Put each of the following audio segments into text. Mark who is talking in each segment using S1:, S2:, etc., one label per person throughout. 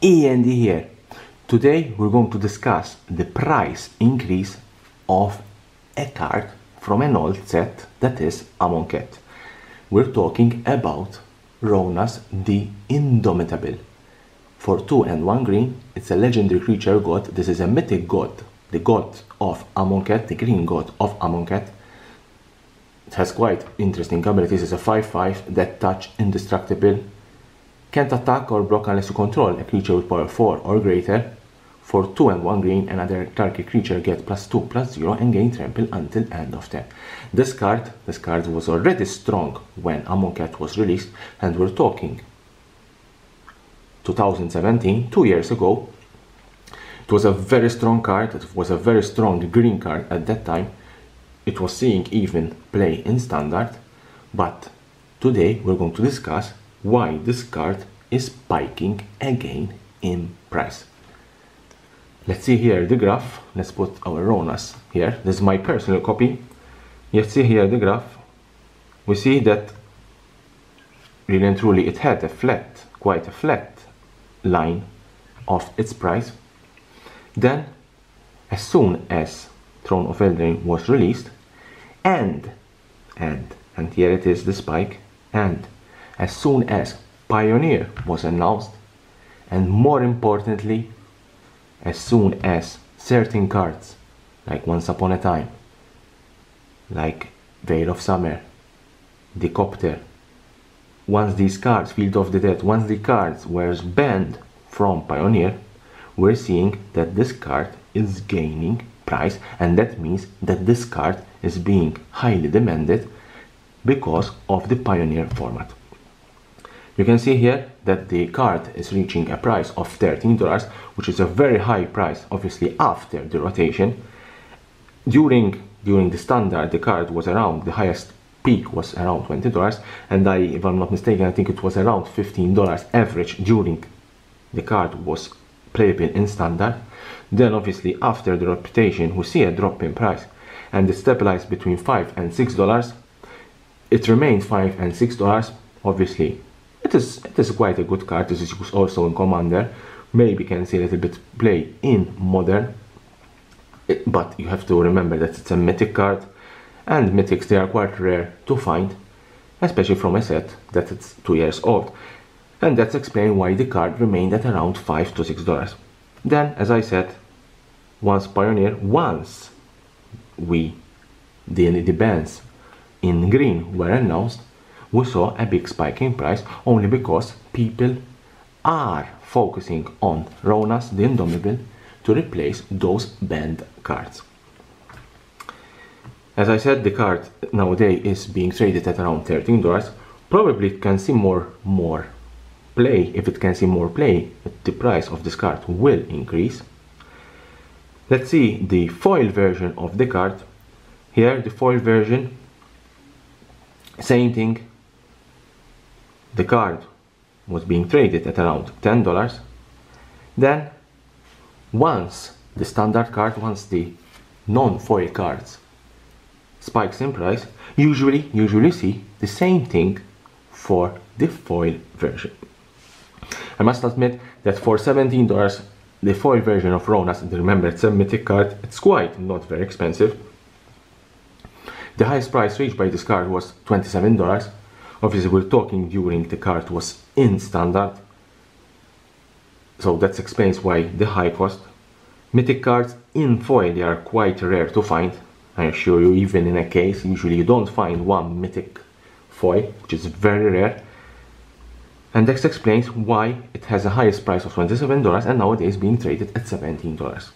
S1: and here. Today we're going to discuss the price increase of a card from an old set that is Amonkhet. We're talking about Rhonas the Indomitable. For 2 and 1 green, it's a legendary creature god. This is a mythic god, the god of Amonkhet, the green god of Amonkhet. It has quite interesting abilities. It's a 5-5 that touch indestructible. Can't attack or block unless you control a creature with power 4 or greater. For 2 and 1 green, another target creature gets plus 2 plus 0 and gain trample until end of turn. This card, this card was already strong when Amonkhet was released and we're talking 2017, two years ago. It was a very strong card, it was a very strong green card at that time. It was seeing even play in standard, but today we're going to discuss why this card is spiking again in price. Let's see here the graph. Let's put our Rhonas here. This is my personal copy. Let's see here the graph. We see that really and truly it had a flat, quite a flat line of its price. Then, as soon as Throne of Eldraine was released, and, and, and here it is the spike, and as soon as Pioneer was announced, and more importantly, as soon as certain cards, like Once Upon a Time, like Veil of Summer, Decopter, once these cards, Field of the Dead, once the cards were banned from Pioneer, we're seeing that this card is gaining price and that means that this card is being highly demanded because of the Pioneer format. You can see here that the card is reaching a price of $13, which is a very high price, obviously after the rotation. During, during the standard, the card was around, the highest peak was around $20, and I, if I'm not mistaken, I think it was around $15 average during the card was playable in standard. Then obviously after the rotation, we see a drop in price, and it stabilized between 5 and $6. It remained 5 and $6, obviously it is, it is quite a good card. This is also in Commander. Maybe can see a little bit play in Modern. It, but you have to remember that it's a mythic card. And mythics, they are quite rare to find. Especially from a set that it's two years old. And that's explain why the card remained at around 5 to 6 dollars. Then, as I said, once Pioneer, once we, the, the bands in green were announced, we saw a big spike in price only because people are focusing on Rhonas the Indomitable to replace those banned cards. As I said, the card nowadays is being traded at around $13. Probably it can see more, more play. If it can see more play, the price of this card will increase. Let's see the foil version of the card. Here, the foil version, same thing, the card was being traded at around $10 then once the standard card once the non-foil cards spikes in price usually usually see the same thing for the foil version. I must admit that for $17 the foil version of Rhonas remember it's a mythic card it's quite not very expensive. The highest price reached by this card was $27 obviously we're talking during the card was in standard. So that explains why the high cost. Mythic cards in foil they are quite rare to find. I assure you even in a case usually you don't find one mythic foil which is very rare. And that explains why it has a highest price of $27 and nowadays being traded at $17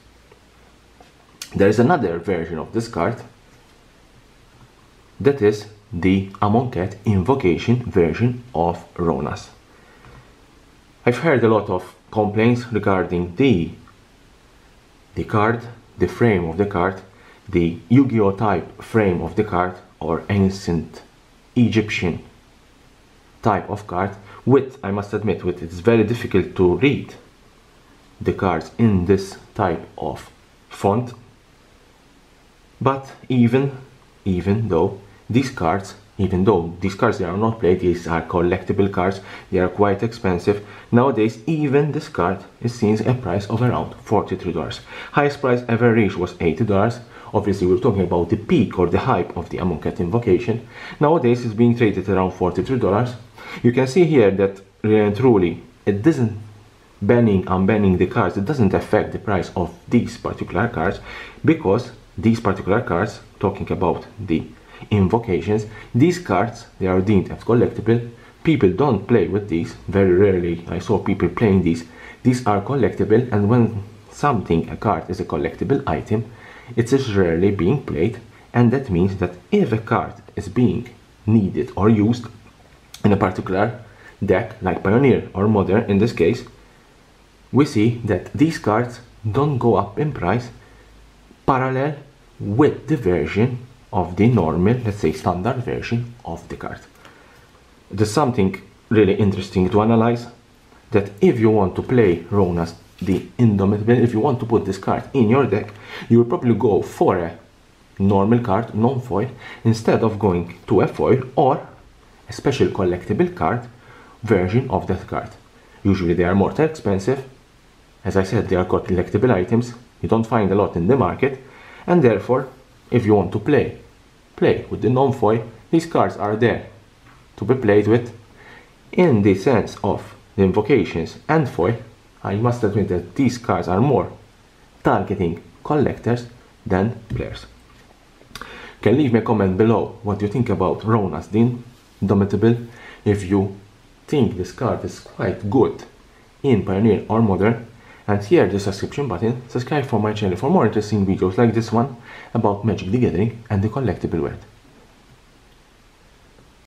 S1: there is another version of this card. That is the Amonkhet invocation version of Rhonas. I've heard a lot of complaints regarding the, the card, the frame of the card, the Yu-Gi-Oh type frame of the card or ancient Egyptian type of card with, I must admit, with it's very difficult to read the cards in this type of font but even even though these cards even though these cards they are not played these are collectible cards they are quite expensive. Nowadays even this card is seeing a price of around $43 highest price ever reached was $80 obviously we're talking about the peak or the hype of the Amonkhet invocation. Nowadays it's being traded around $43 you can see here that really and truly it doesn't banning unbanning the cards it doesn't affect the price of these particular cards because these particular cards talking about the invocations. These cards they are deemed as collectible. People don't play with these. Very rarely i saw people playing these. These are collectible and when something a card is a collectible item it is rarely being played and that means that if a card is being needed or used in a particular deck like pioneer or modern in this case we see that these cards don't go up in price parallel with the version of the normal, let's say standard version of the card. There's something really interesting to analyze that if you want to play Rhonas the Indomitable, if you want to put this card in your deck, you will probably go for a normal card, non-foil, instead of going to a foil or a special collectible card version of that card. Usually they are more expensive. As I said, they are collectible items. You don't find a lot in the market. And therefore, if you want to play play with the non-foil, these cards are there to be played with. In the sense of the invocations and foil, I must admit that these cards are more targeting collectors than players. Can leave me a comment below what you think about Rhonas Din Indomitable. If you think this card is quite good in Pioneer or Modern, and here the subscription button, subscribe for my channel for more interesting videos like this one about Magic the Gathering and the collectible world.